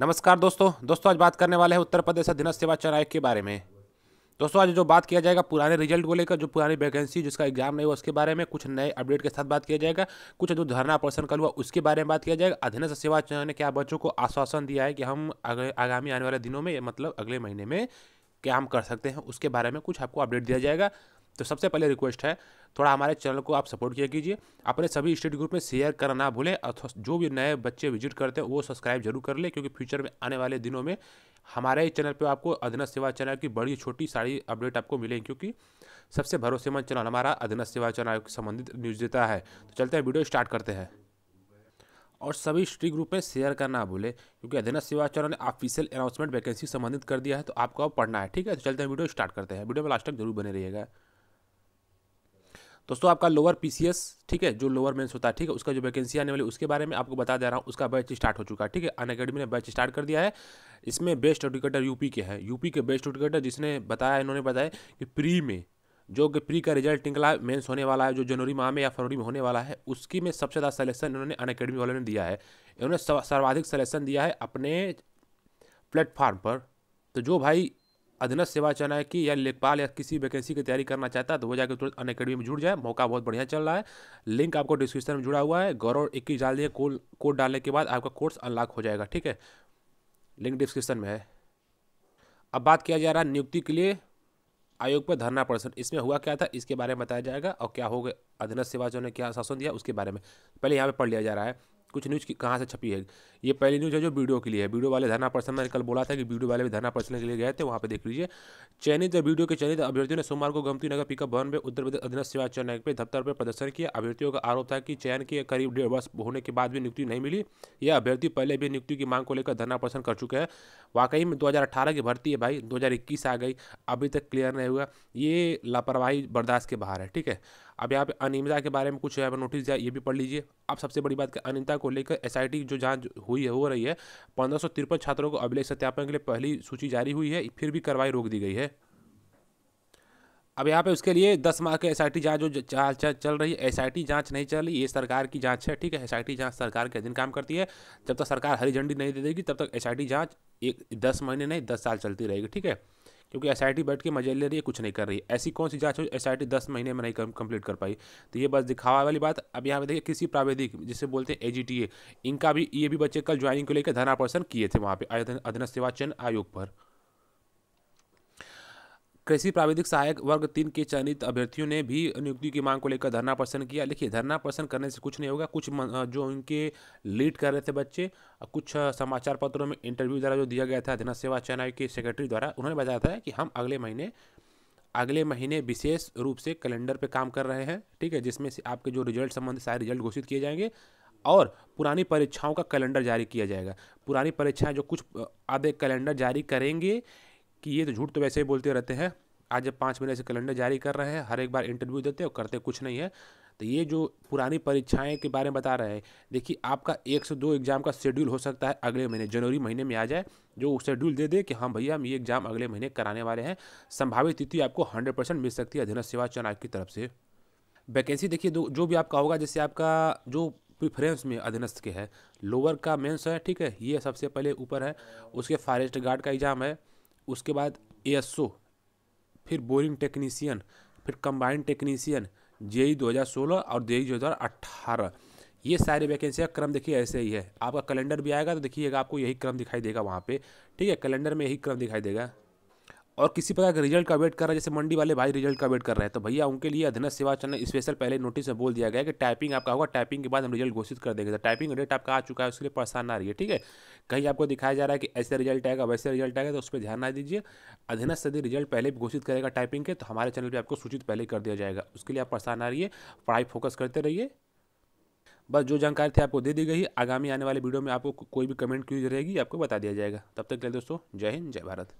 नमस्कार दोस्तों। दोस्तों, आज बात करने वाले हैं उत्तर प्रदेश अधीनस्थ सेवा चयन आयोग के बारे में। दोस्तों, आज जो बात किया जाएगा पुराने रिज़ल्ट को लेकर, जो पुरानी वैकेंसी जिसका एग्ज़ाम नहीं हुआ उसके बारे में कुछ नए अपडेट के साथ बात किया जाएगा। कुछ जो धरना प्रदर्शन कल हुआ, उसके बारे में बात किया जाएगा। अधीनस्थ सेवा चयन ने क्या बच्चों को आश्वासन दिया है कि हम आगामी आने वाले दिनों में मतलब अगले महीने में क्या हम कर सकते हैं, उसके बारे में कुछ आपको अपडेट दिया जाएगा। तो सबसे पहले रिक्वेस्ट है, थोड़ा हमारे चैनल को आप सपोर्ट किया कीजिए। अपने सभी स्टडी ग्रुप में शेयर करना ना भूलें, अथवा जो भी नए बच्चे विज़िट करते हैं, वो सब्सक्राइब ज़रूर कर लें, क्योंकि फ्यूचर में आने वाले दिनों में हमारे चैनल पे आपको अधीनस्थ सेवा चैनल की बड़ी छोटी सारी अपडेट आपको मिलेंगी, क्योंकि सबसे भरोसेमंद चैनल हमारा अधीनस्थ सेवा चैनल से संबंधित न्यूज़ देता है। तो चलते हैं वीडियो स्टार्ट करते हैं। और सभी स्ट्री ग्रुप में शेयर करना भूले, क्योंकि अधीनस्थ सेवा चैनल ने ऑफिशियल अनाउंसमेंट वैकेंसी संबंधित कर दिया है तो आपको अब पढ़ना है, ठीक है? तो चलते हैं वीडियो स्टार्ट करते हैं। वीडियो में लास्ट तक ज़रूर बने रहिएगा। दोस्तों, आपका लोअर पीसीएस ठीक है, जो लोअर मेंस होता है, ठीक है, उसका जो वैकेंसी आने वाली उसके बारे में आपको बता दे रहा हूँ, उसका बैच स्टार्ट हो चुका है, ठीक है। अन अकेडमी ने बैच स्टार्ट कर दिया है। इसमें बेस्ट एडुकेटर यूपी के हैं। यूपी के बेस्ट एडुकेटर जिसने बताया, इन्होंने बताया कि प्री में, जो कि प्री का रिज़ल्ट निकला मेंस होने वाला है, जो जनवरी माह में या फरवरी में होने वाला है, उसकी में सबसे ज़्यादा सलेक्शन इन्होंने अन अकेडमी वालों ने दिया है। इन्होंने सर्वाधिक सलेक्शन दिया है अपने प्लेटफार्म पर। तो जो भाई अधीनस्थ सेवा चयन की या लेखपाल या किसी वैकेंसी की तैयारी करना चाहता है तो वो जाकर तुरंत अन अकेडमी में जुड़ जाए। मौका बहुत बढ़िया चल रहा है। लिंक आपको डिस्क्रिप्शन में जुड़ा हुआ है। गौरव, इक्कीस डाल दिए कोड कोड डालने के बाद आपका कोर्स अनलॉक हो जाएगा, ठीक है? लिंक डिस्क्रिप्शन में है। अब बात किया जा रहा है नियुक्ति के लिए। आयोग पर धरना प्रदर्शन इसमें हुआ क्या था? इसके बारे में बताया जाएगा। और क्या हो गया? अधीनस्थ चयन ने क्या शासन दिया? उसके बारे में। पहले यहाँ पे पढ़ लिया जा रहा है। कुछ न्यूज़ कहाँ से छपी है? ये पहली न्यूज़ है जो वीडियो के लिए है। वीडियो वाले धरना प्रदर्शन मैंने कल बोला था कि वीडियो वाले भी धरना प्रदर्शन के लिए गए थे, वहाँ पे देख लीजिए। चयनित वीडियो के चयनित अभ्यर्थियों ने सोमवार को गमती नगर पिकअप भवन में उत्तर प्रदेश अधीनस्थ सेवा चयन पे दफ्तर पर प्रदर्शन किया। अभ्यर्थियों का आरोप था कि चयन के करीब डेढ़ वर्ष होने के बाद भी नियुक्ति नहीं मिली। यह अभ्यर्थी पहले भी नियुक्ति की मांग को लेकर धरना प्रदर्शन कर चुके हैं। वाकई में दो की भर्ती है भाई, दो हज़ार इक्कीस आ गई। अभी तक क्लियर नहीं हुआ। ये लापरवाही बर्दाश्त के बाहर है, ठीक है? अब यहाँ पे अनियमितता के बारे में कुछ यहाँ पर नोटिस दिया, ये भी पढ़ लीजिए। अब सबसे बड़ी बात अनियमितता को लेकर एस जो जाँच हुई है हो रही है। पंद्रह छात्रों को अभिलेख सत्यापन के लिए पहली सूची जारी हुई है फिर भी कार्रवाई रोक दी गई है। अब यहाँ पे उसके लिए दस माह के एस आई जाँच जो चल, चल रही है। एस आई जाँच नहीं चल रही ये सरकार की जाँच है ठीक है? एस आई जाँच सरकार के अधीन काम करती है। जब तक सरकार हरी झंडी नहीं दे देगी तब तक एस आई जाँच एक दस महीने नहीं दस साल चलती रहेगी ठीक है? क्योंकि एस आई बैठ के मज़े ले रही है, कुछ नहीं कर रही ऐसी कौन सी जाँच हो एस आई टी दस महीने में नहीं कंप्लीट कर पाई? तो ये बस दिखावा वाली बात। अब यहाँ पे देखिए, किसी प्रावेदिक जिसे बोलते हैं एजीटीए इनका भी, ये भी बच्चे कल ज्वाइनिंग को लेकर धरना प्रदर्शन किए थे वहाँ पे अधन सेवा चयन आयोग पर। कृषि प्राविधिक सहायक वर्ग तीन के चयनित अभ्यर्थियों ने भी नियुक्ति की मांग को लेकर धरना प्रदर्शन किया। देखिए धरना प्रदर्शन करने से कुछ नहीं होगा, कुछ जो उनके लीड कर रहे थे बच्चे कुछ समाचार पत्रों में इंटरव्यू द्वारा जो दिया गया था अधीनस्थ सेवा चयन के सेक्रेटरी द्वारा, उन्होंने बताया था कि हम अगले महीने अगले महीने विशेष रूप से कैलेंडर पे काम कर रहे हैं, ठीक है, जिसमें से आपके जो रिज़ल्ट संबंधित सारे रिज़ल्ट घोषित किए जाएँगे और पुरानी परीक्षाओं का कैलेंडर जारी किया जाएगा। पुरानी परीक्षाएँ जो कुछ आधे कैलेंडर जारी करेंगे कि ये तो झूठ तो वैसे ही बोलते रहते हैं। आज जब पाँच महीने से कैलेंडर जारी कर रहे हैं, हर एक बार इंटरव्यू देते और करते कुछ नहीं है। तो ये जो पुरानी परीक्षाएँ के बारे में बता रहे हैं, देखिए, आपका एक से दो एग्ज़ाम का शेड्यूल हो सकता है अगले महीने, जनवरी महीने में आ जाए, जो शेड्यूल दे दे कि हाँ भैया, हम ये एग्ज़ाम अगले महीने कराने वाले हैं। संभावित तिथि आपको हंड्रेड परसेंट मिल सकती है अधीनस्थ सेवा चयन आयोग की तरफ़ से। वैकेंसी देखिए जो भी आपका होगा, जैसे आपका जो प्रिफ्रेंस में अधीनस्थ के है, लोअर का मेंस है, ठीक है, ये सबसे पहले ऊपर है। उसके फॉरेस्ट गार्ड का एग्ज़ाम है। उसके बाद ए फिर बोरिंग टेक्नीसियन फिर कंबाइंड टेक्नीसियन जेई 2016 और जेई 2018 ये सारे वैकेंसी का क्रम देखिए, ऐसे ही है। आपका कैलेंडर भी आएगा तो देखिएगा, आपको यही क्रम दिखाई देगा वहाँ पे। ठीक है कैलेंडर में यही क्रम दिखाई देगा। और किसी प्रकार के रिज़ल्ट का वेट कर रहा है, जैसे मंडी वाले भाई रिज़ल्ट का वेट कर रहे हैं तो भैया उनके लिए अधीनस्थ सेवा चैनल स्पेशल पहले नोटिस में बोल दिया गया कि टाइपिंग आपका होगा टाइपिंग के बाद हम रिज़ल्ट घोषित कर देंगे। तो टाइपिंग डेट आपका आ चुका है, उसके लिए परेशान ना रही है ठीक है? कहीं आपको दिखाया जा रहा है कि ऐसे रिज़ल्ट आएगा, वैसे रिज़ल्ट आएगा तो उस पर ध्यान ना दीजिए। अधीनस्थ यदि रिज़ल्ट पहले घोषित करेगा टाइपिंग के तो हमारे चैनल पर आपको सूचित पहले कर दिया जाएगा। उसके लिए आप परेशान ना रहिए, पढ़ाई फोकस करते रहिए। बस जो जानकारी थी आपको दे दी गई, आगामी आने वाले वीडियो में आपको कोई भी कमेंट क्यूज रहेगी, आपको बता दिया जाएगा। तब तक के लिए दोस्तों, जय हिंद, जय भारत।